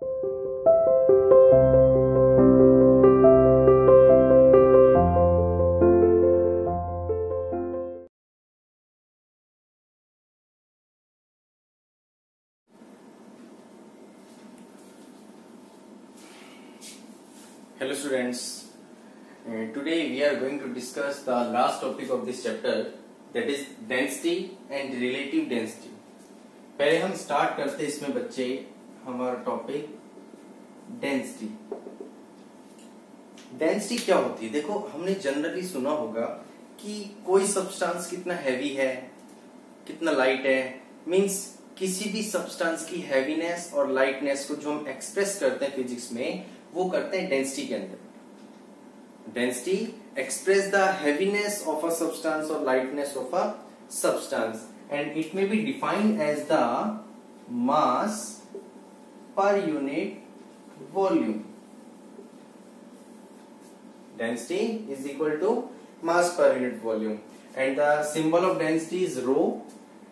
Hello students, uh, today we are going to discuss the last topic of this chapter that is density and relative density. पहले हम start करते हैं इसमें बच्चे हमारा topic density density क्या होती है? देखो, हमने जनरली सुना होगा कि कोई सब्सटेंस कितना हैवी है, कितना लाइट है मींस किसी भी सब्सटेंस की हैवीनेस और लाइटनेस को जो हम एक्सप्रेस करते हैं फिजिक्स में, वो करते हैं डेंसिटी के अंदर. Density express the heaviness of a substance और lightness of a substance and it may be defined as the mass per unit volume density is equal to mass per unit volume and the symbol of density is rho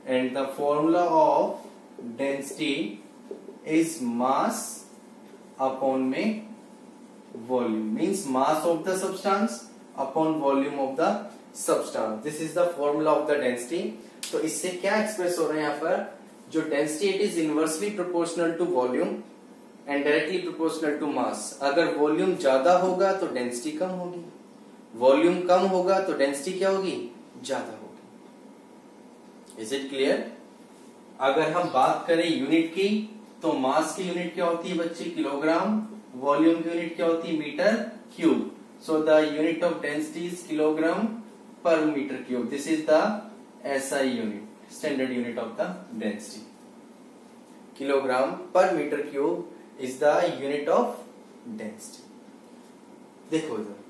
and the formula of density is mass upon में volume means mass of the substance upon volume of the substance this is the formula of the density तो इससे क्या express हो रहा है यहाँ पर? जो density it is inversely proportional to volume and directly proportional to mass अगर वॉल्यूम ज़्यादा होगा तो डेंसिटी कम होगी। वॉल्यूम कम होगा तो डेंसिटी क्या होगी? ज़्यादा होगी। इज़ इट क्लियर अगर हम बात करें यूनिट की तो मास की यूनिट क्या होती है बच्चे? किलोग्राम वॉल्यूम की यूनिट क्या होती है? Metre cube so the unit of density is kilogram per metre cube this is the SI unit standard unit of the density kilogram per metre cube is the unit of density देखो इधर।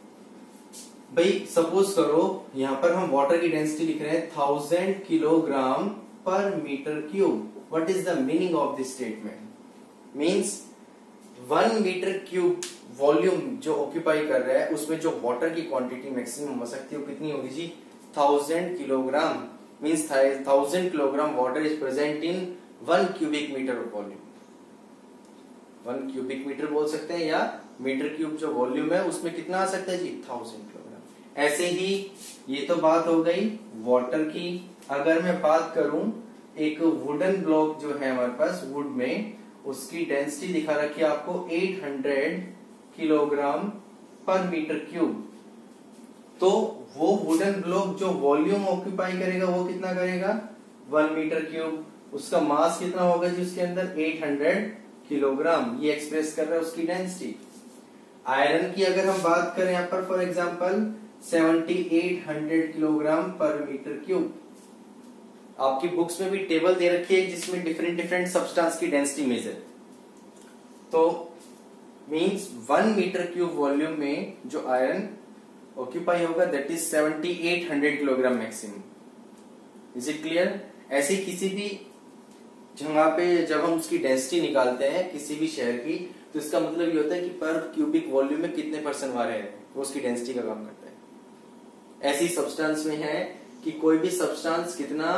भाई suppose करो, यहाँ पर हम water की density लिख रहे हैं thousand kilogram per metre cube what is the meaning of this statement means one metre cube volume जो ऑक्यूपाई कर रहा है, उसमें जो वाटर की क्वांटिटी मैक्सिमम हो सकती है, वो कितनी होगी जी? Thousand kilogram means thousand kilogram water is present in one cubic metre volume one cubic metre बोल सकते हैं या मीटर क्यूब जो वॉल्यूम है, उसमें कितना आ सकता है जी? थाउज़ेंड किलोग्राम ऐसे ही ये तो बात हो गई वाटर की। अगर मैं बात करूँ, एक वुडन ब्लॉक जो है हमारे पास वुड में, उसकी डेंसिटी दिखा रखी है आपको 800 किलोग्राम पर मीटर क्यूब तो वो वुडन ब्लॉक जो वॉल्यूम ऑक्यूपाई करेगा, वो कितना करेगा? वन मीटर क्यूब उसका मास कितना होगा जी उसके अंदर? 800 किलोग्राम ये एक्सप्रेस कर रहा है उसकी डेंसिटी आयरन की अगर हम बात करें यहाँ पर for example 7800 kilogram per metre cube आपकी बुक्स में भी टेबल दे रखी है जिसमें डिफरेंट डिफरेंट सब्सटेंस की डेंसिटी मेजर तो means one metre cube volume में जो आयरन ऑक्यूपाई होगा that is 7800 kilogram maximum is it clear ऐसे किसी भी जगह पे जब हम उसकी डेंसिटी निकालते हैं, किसी भी शहर की तो इसका मतलब ये होता है कि पर क्यूबिक वॉल्यूम में कितने परसेंट वारे हैं, वो उसकी डेंसिटी का काम करता है। ऐसी सब्सटेंस में है कि कोई भी सब्सटेंस कितना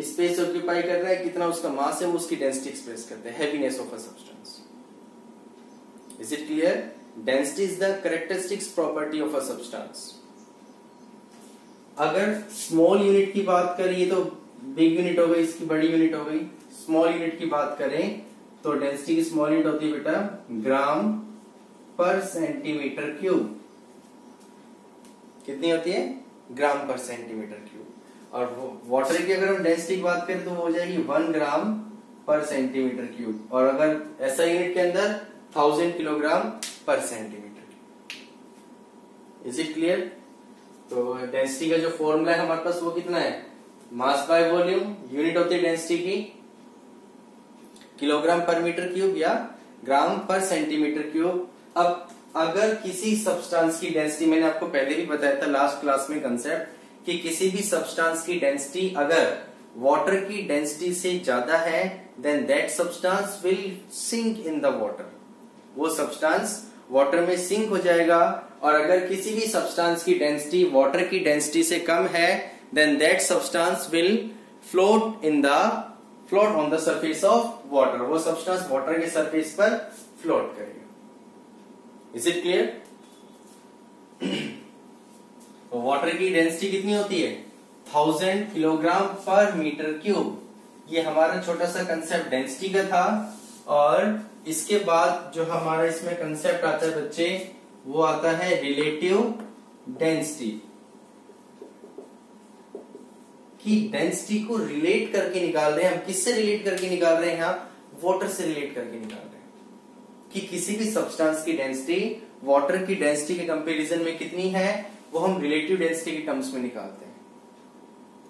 स्पेस ऑक्यूपाई कर रहा है, कितना उसका मास है, वो उसकी डेंसिटी एक्सप्रेस करते हैं heaviness of a substance is it clear density is the characteristics property of a substance अगर स्मॉल यूनिट की बात करें तो बिग यूनिट हो गई, इसकी बड़ी यूनिट हो गई। स्मॉल यूनिट की बात करें तो डेंसिटी की स्मॉल यूनिट होती है बेटा ग्राम पर सेंटीमीटर क्यूब कितनी होती है? ग्राम पर सेंटीमीटर क्यूब और वाटर की अगर हम डेंसिटी की बात करें तो वो हो जाएगी one gram per centimetre cube और अगर ऐसा यूनिट के अंदर thousand kilogram per centimetre. Is it clear तो डेंसिटी का जो फॉर्मूला है हमारे पास वो कितना है? मास बाय वॉल्यूम यूनिट होती है डेंसिटी की किलोग्राम पर मीटर क्यूब या ग्राम पर सेंटीमीटर क्यूब अब अगर किसी सब्सटेंस की डेंसिटी मैंने आपको पहले भी बताया था लास्ट क्लास में कंसेप्ट कि किसी भी सब्सटेंस की डेंसिटी अगर वाटर की डेंसिटी से ज़्यादा है then that substance will sink in the water वो सब्सटेंस वाटर में सिंक हो जाएगा और अगर किसी भी सब्सटेंस की डेंसिटी वाटर की डेंसिटी से कम है then that substance will float in the float on the surface of water वो सब्सटेंस वाटर के सरफेस पर फ्लोट करेगा। इज़ इट क्लियर वाटर की डेंसिटी कितनी होती है? Thousand kilogram per metre cube ये हमारा छोटा सा कंसेप्ट डेंसिटी का था। और इसके बाद जो हमारा इसमें कंसेप्ट आता है बच्चे, वो आता है रिलेटिव डेंसिटी कि डेंसिटी को रिलेट करके निकाल रहे हैं, हम किससे रिलेट करके निकाल रहे हैं यहाँ वाटर से रिलेट करके निकाल रहे हैं। कि किसी भी सब्सटेंस की डेंसिटी वाटर की डेंसिटी के कंपैरिजन में कितनी है, वो हम रिलेटिव डेंसिटी के टर्म्स में निकालते हैं।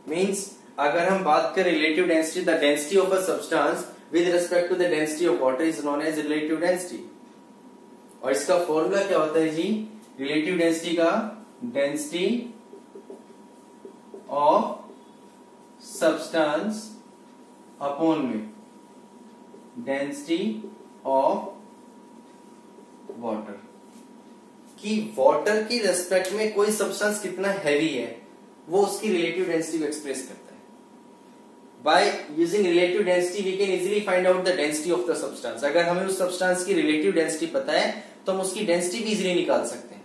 मींस अगर हम बात करें relative density the density of a substance with respect to the density of water is known as relative density और इसका फॉर्मूला क्या होता है जी? रिलेटिव डेंसिटी का डेंसिटी ऑफ़ सब्सटेंस अपॉन में. डेंसिटी ऑफ़ वाटर कि वाटर की रेस्पेक्ट में कोई सब्सटेंस कितना हैवी है, वो उसकी रिलेटिव डेंसिटी को एक्सप्रेस करता है। By using relative density we can easily find out the density of the substance अगर हमें उस सब्सटेंस की रिलेटिव डेंसिटी पता है तो हम उसकी डेंसिटी भी इजीली निकाल सकते हैं।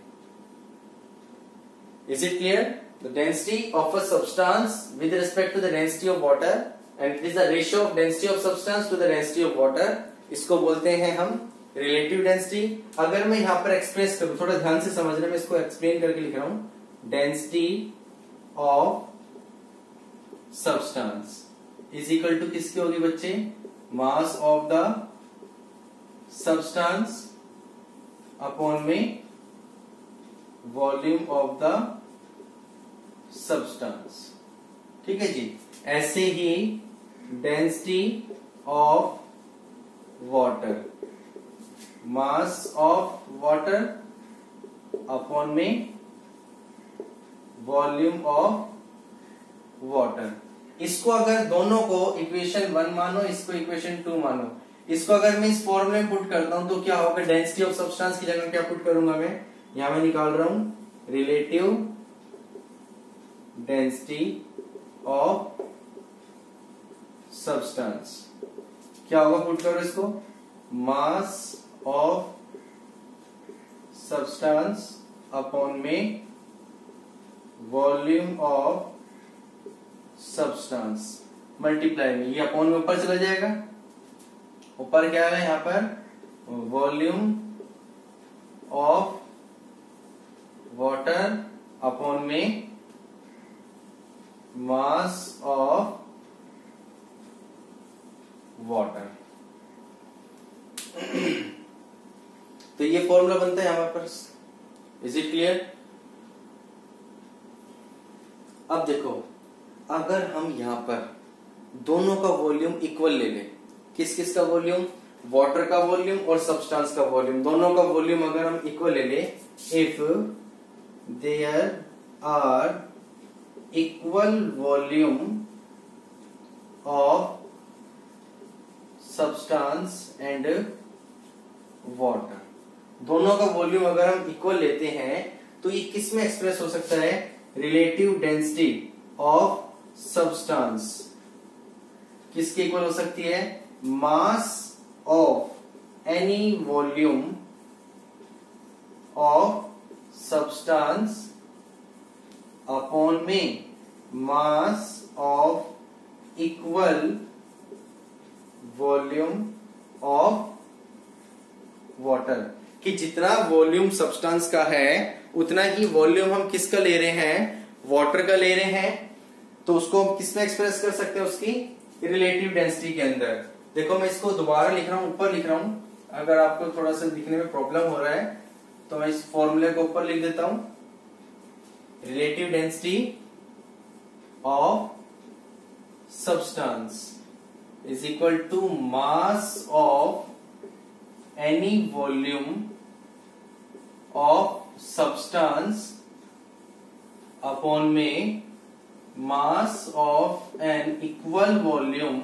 Is it clear the density of a substance with respect to the density of water and it is the ratio of density of substance to the density of water इसको बोलते हैं हम relative density अगर मैं यहाँ पर express करूँ, थोड़ा ध्यान से समझना मैं इसको एक्सप्लेन करके लिख रहा हूँ। Density of substance is equal to किसकी होगी बच्चे? Mass of the substance upon में वॉल्यूम ऑफ़ द सब्सटेंस ठीक है जी? ऐसे ही density of water mass of water upon में वॉल्यूम ऑफ़ वाटर इसको अगर दोनों को इक्वेशन वन मानो, इसको इक्वेशन टू मानो। इसको अगर मैं इस फॉर्म में पुट करता हूँ तो क्या होगा? डेंसिटी ऑफ़ सब्सटेंस की जगह क्या पुट करूँगा मैं? यहाँ मैं निकाल रहा हूँ। रिलेटिव डेंसिटी ऑफ़ सब्सटेंस क्या होगा पुट करो इसको? मास ऑफ़ सब्सटेंस अपॉन में वॉल्यूम ऑफ़ सब्सटेंस मल्टीप्लाई में। ये अपॉन में ऊपर चला जाएगा। ऊपर क्या है यहाँ पर? वॉल्यूम ऑफ़ वाटर अपॉन में मास ऑफ़ वाटर तो ये फॉर्मूला बनता है हमारे पास इज़ इट क्लियर अब देखो। अगर हम यहाँ पर दोनों का वॉल्यूम इक्वल ले लें, किस किस का वॉल्यूम? वाटर का वॉल्यूम और सब्सटेंस का वॉल्यूम। दोनों का वॉल्यूम अगर हम इक्वल ले लें if there are equal volume of substance and water दोनों का वॉल्यूम अगर हम इक्वल लेते हैं तो ये किसमें एक्सप्रेस हो सकता है? रिलेटिव डेंसिटी ऑफ़ सब्सटेंस किसके इक्वल हो सकती है? Mass of any volume of substance upon में mass of equal volume of water कि जितना वॉल्यूम सब्सटेंस का है, उतना ही वॉल्यूम हम किसका ले रहे हैं? वाटर का ले रहे हैं। तो उसको हम किसमें एक्सप्रेस कर सकते हैं उसकी? रिलेटिव डेंसिटी के अंदर। देखो, मैं इसको दोबारा लिख रहा हूँ, ऊपर लिख रहा हूँ। अगर आपको थोड़ा सा लिखने में प्रॉब्लम हो रहा है तो मैं इस फॉर्मूले को ऊपर लिख देता हूँ। Relative density of substance is equal to mass of any volume of substance upon में mass of an equal volume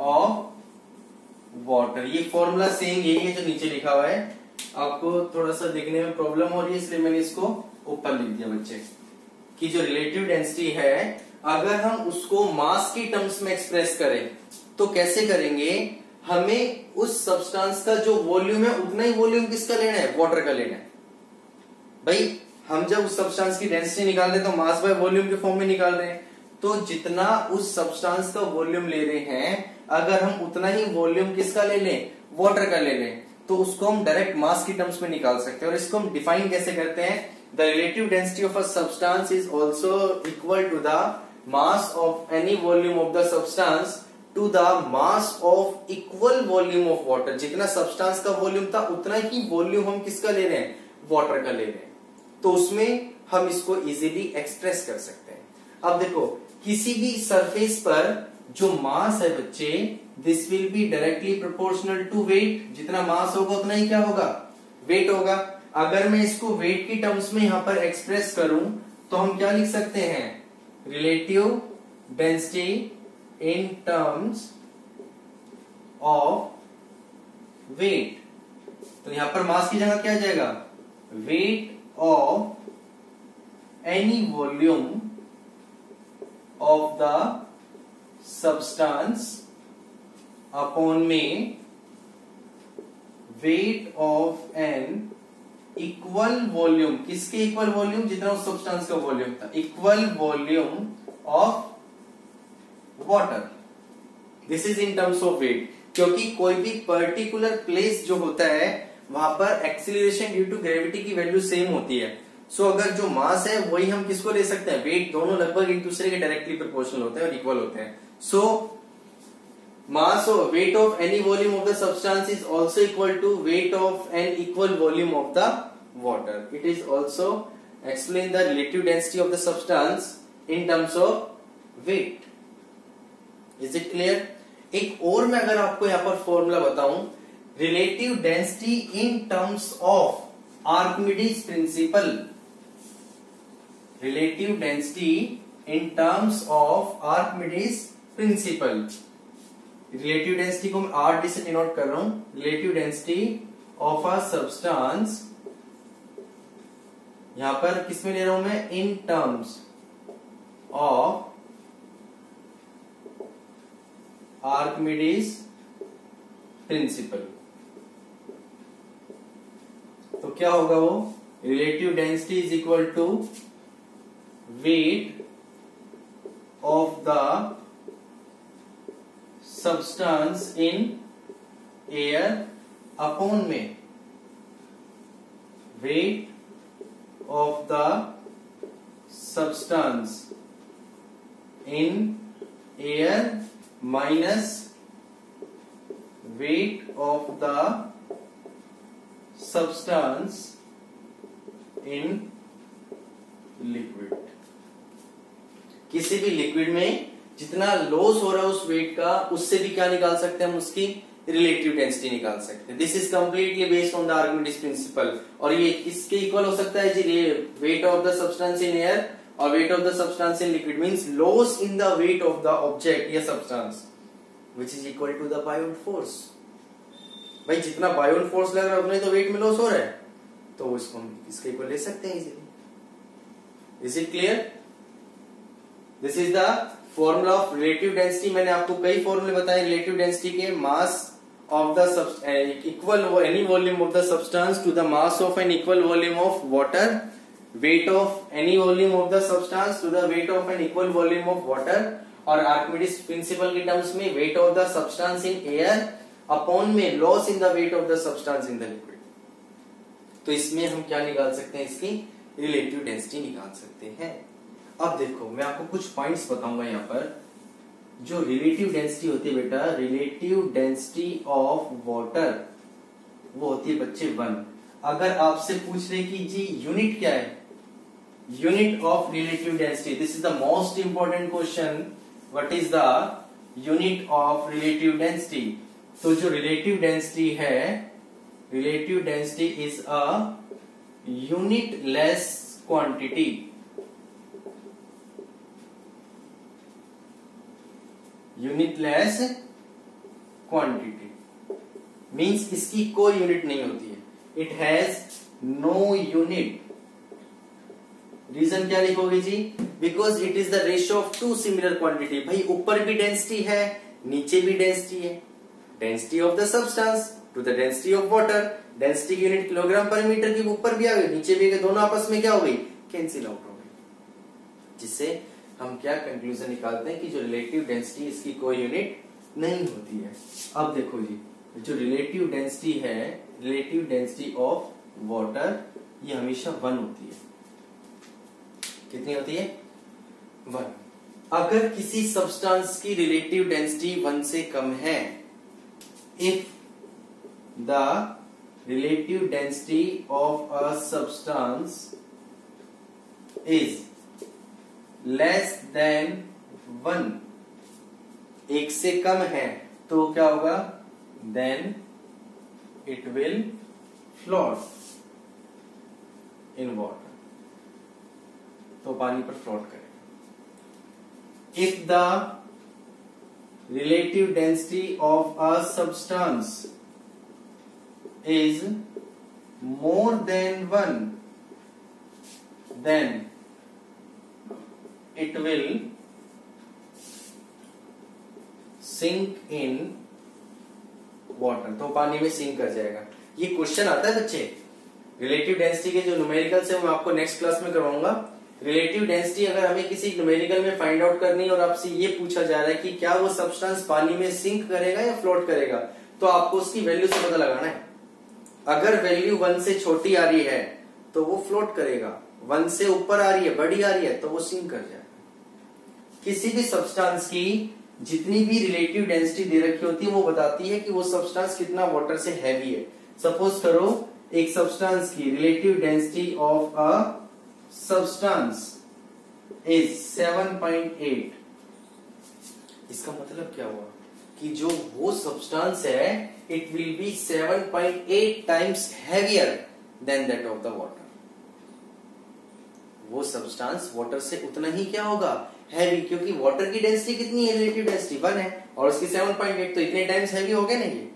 of water ये फॉर्मूला सेम यही है जो नीचे लिखा हुआ है। आपको थोड़ा सा देखने में प्रॉब्लम हो रही है, इसलिए मैंने इसको ऊपर लिख दिया बच्चे, कि जो रिलेटिव डेंसिटी है, अगर हम उसको मास की टर्म्स में एक्सप्रेस करें तो कैसे करेंगे? हमें उस सब्सटेंस का जो वॉल्यूम है, उतना ही वॉल्यूम किसका लेना है? वाटर का लेना है। भाई हम जब उस सब्सटेंस की डेंसिटी निकाल रहे हैं तो मास बाय वॉल्यूम के फॉर्म में निकाल रहे हैं। तो जितना उस सब्सटेंस का वॉल्यूम ले रहे हैं, अगर हम उतना ही वॉल्यूम किसका ले लें? वाटर का ले लें। तो उसको हम डायरेक्ट मास की टर्म्स में निकाल सकते हैं। और इसको हम डिफाइन कैसे करते हैं? The relative density of a substance is also equal to the mass of any volume of the substance to the mass of equal volume of water जितना सब्सटेंस का वॉल्यूम था, उतना ही वॉल्यूम हम किसका ले रहे हैं? वाटर का ले रहे हैं। तो उसमें हम इसको इजीली एक्सप्रेस कर सकते हैं। अब देखो, किसी भी सरफेस पर जो मास है बच्चे this will be directly proportional to weight जितना मास होगा, उतना ही क्या होगा? वेट होगा। अगर मैं इसको वेट की टर्म्स में यहाँ पर एक्सप्रेस करूँ तो हम क्या लिख सकते हैं? Relative density in terms of weight तो यहाँ पर मास की जगह क्या जाएगा? Weight of any volume of the substance upon में weight of an equal volume किसके इक्वल वॉल्यूम जितना उस सब्सटेंस का वॉल्यूम था। Equal volume of water this is in terms of weight क्योंकि कोई भी पर्टिकुलर प्लेस जो होता है वहाँ पर एक्सिलेशन ड्यू टू ग्रेविटी की वैल्यू सेम होती है। सो so, अगर जो मास है वही हम किसको ले सकते हैं? वेट दोनों लगभग एक दूसरे के डायरेक्टली प्रोपोर्शनल होते हैं और इक्वल होते हैं। So mass of weight of any volume of the substance is also equal to weight of an equal volume of the water it is also explain the relative density of the substance in terms of weight is it clear एक और मैं अगर आपको यहाँ पर formula बताऊँ relative density in terms of Archimedes principle relative density in terms of Archimedes principle relative density को मैं आर डी से डिनोट कर रहा हूँ. Relative density of a substance यहाँ पर किसमें ले रहा हूँ मैं? In terms of Archimedes principle तो क्या होगा वो? Relative density is equal to weight of the substance in air upon में weight of the substance in air minus weight of the substance in liquid. किसी भी लिक्विड में जितना loss हो रहा है उस वेट का, उससे भी क्या निकाल सकते हैं हम उसकी? रिलेटिव डेंसिटी निकाल सकते हैं। This is completely based on the Archimedes principle और ये किसके इक्वल हो सकता है जी? Weight of the substance in air और weight of the substance in liquid means loss in the weight of the object या substance which is equal to the buoyant force भाई, जितना बायोन फोर्स लग रहा है, उतना ही तो वेट में लॉस हो रहा है। तो इसको हम, इसके इक्वल ले सकते हैं easily is it clear this is the formula of relative density मैंने आपको कई फॉर्मूले बताए रिलेटिव डेंसिटी के। Mass of the equal any volume of the substance to the mass of an equal volume of water weight of any volume of the substance to the weight of an equal volume of water और Archimedes principle के terms में weight of the substance in air upon में loss in the weight of the substance in the liquid तो इसमें हम क्या निकाल सकते हैं? इसकी रिलेटिव डेंसिटी निकाल सकते हैं। अब देखो, मैं आपको कुछ पॉइंट्स बताऊँगा यहाँ पर। जो रिलेटिव डेंसिटी होती है बेटा रिलेटिव डेंसिटी ऑफ़ वाटर वो होती है बच्चे वन अगर आपसे पूछ रहे कि जी यूनिट क्या है? Unit of relative density this is the most important question what is the unit of relative density तो जो रिलेटिव डेंसिटी है relative density is a unit less quantity unitless quantity means इसकी कोई यूनिट नहीं होती है। It has no unit reason क्या लिखोगे जी? Because it is the ratio of two similar quantity भाई, ऊपर भी डेंसिटी है, नीचे भी डेंसिटी है। Density of the substance to the density of water density की यूनिट किलोग्राम पर मीटर की ऊपर भी आ गई, नीचे भी दोनों आपस में क्या हो गई? कैंसिल आउट हो गई। जिससे हम क्या कंक्लूजन निकालते हैं कि जो रिलेटिव डेंसिटी इसकी कोई यूनिट नहीं होती है। अब देखो जी, जो रिलेटिव डेंसिटी है रिलेटिव डेंसिटी ऑफ़ वाटर ये हमेशा वन होती है। कितनी होती है? वन अगर किसी सब्सटेंस की रिलेटिव डेंसिटी वन से कम है if the relative density of a substance is less than one एक से कम है तो क्या होगा? Then it will float in water तो पानी पर फ्लोट करेगा। If the relative density of a substance is more than one then it will sink in water तो पानी में सिंक कर जाएगा। ये क्वेश्चन आता है बच्चे। रिलेटिव डेंसिटी के जो न्यूमेरिकल है मैं आपको नेक्स्ट क्लास में करवाऊँगा रिलेटिव डेंसिटी अगर हमें किसी न्यूमेरिकल में फाइंड आउट करनी है और आपसे ये पूछा जा रहा है कि क्या वो सब्सटेंस पानी में सिंक करेगा या फ्लोट करेगा तो आपको उसकी वैल्यू से पता लगाना है। अगर वैल्यू वन से छोटी आ रही है तो वो फ्लोट करेगा। वन से ऊपर आ रही है, बड़ी आ रही है तो वो सिंक कर जाएगा। किसी भी सब्सटेंस की जितनी भी रिलेटिव डेंसिटी दे रखी होती है, वो बताती है कि वो सब्सटेंस कितना वाटर से हैवी है। सपोज़ करो, एक सब्सटेंस की relative density of a substance is 7.8 इसका मतलब क्या हुआ? कि जो वो सब्सटेंस है it will be 7.8 times heavier than that of the water वो सब्सटेंस वाटर से उतना ही क्या होगा? हैवी क्योंकि वाटर की डेंसिटी कितनी है? रिलेटिव डेंसिटी वन है। और उसकी 7.8 तो इतने टाइम्स हैवी हो गया ना ये?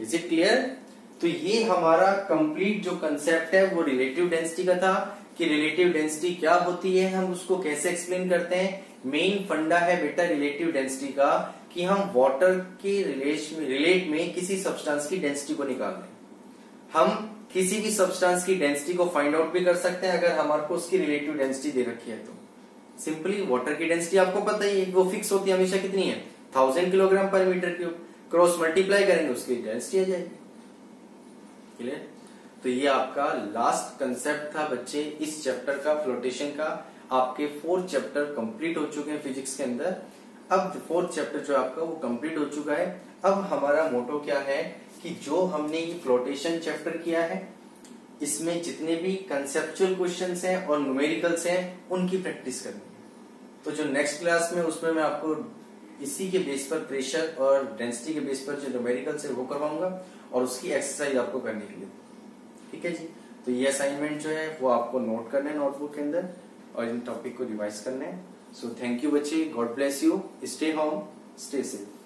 इज़ इट क्लियर तो ये हमारा कंप्लीट जो कंसेप्ट है, वो रिलेटिव डेंसिटी का था कि रिलेटिव डेंसिटी क्या होती है, हम उसको कैसे एक्सप्लेन करते हैं? मेन फंडा है बेटा रिलेटिव डेंसिटी का कि हम वाटर के रिलेट में रिलेट में किसी सब्सटेंस की डेंसिटी को निकाल लें हम किसी भी सब्सटेंस की डेंसिटी को फाइंड आउट भी कर सकते हैं, अगर हमारे को उसकी रिलेटिव डेंसिटी दे रखी है तो। सिंपली वाटर की डेंसिटी आपको पता ही है, वो फिक्स होती है हमेशा कितनी है? Thousand kilogram per metre cube cross multiply करेंगे, उसकी डेंसिटी आ जाएगी। क्लियर तो ये आपका लास्ट कंसेप्ट था बच्चे, इस चैप्टर का फ्लोटेशन का। आपके फोर्थ चैप्टर कंप्लीट हो चुके हैं फिजिक्स के अंदर। अब फोर्थ चैप्टर जो आपका, वो कंप्लीट हो चुका है। अब हमारा मोटो क्या है कि जो हमने ये फ्लोटेशन चैप्टर किया है, इसमें जितने भी कंसेप्चुअल क्वेश्चंस हैं और न्यूमेरिकल्स हैं, उनकी प्रैक्टिस करनी है। तो जो नेक्स्ट क्लास में, उसमें मैं आपको इसी के बेस पर प्रेशर और डेंसिटी के बेस पर जो न्यूमेरिकल्स है वो करवाऊँगा और उसकी एक्सरसाइज आपको करने के लिए। ठीक है जी? तो ये असाइनमेंट जो है, वो आपको नोट करना है नोटबुक के अंदर और इन टॉपिक को रिवाइज करना है। सो थैंक यू बच्चे God bless you stay home stay safe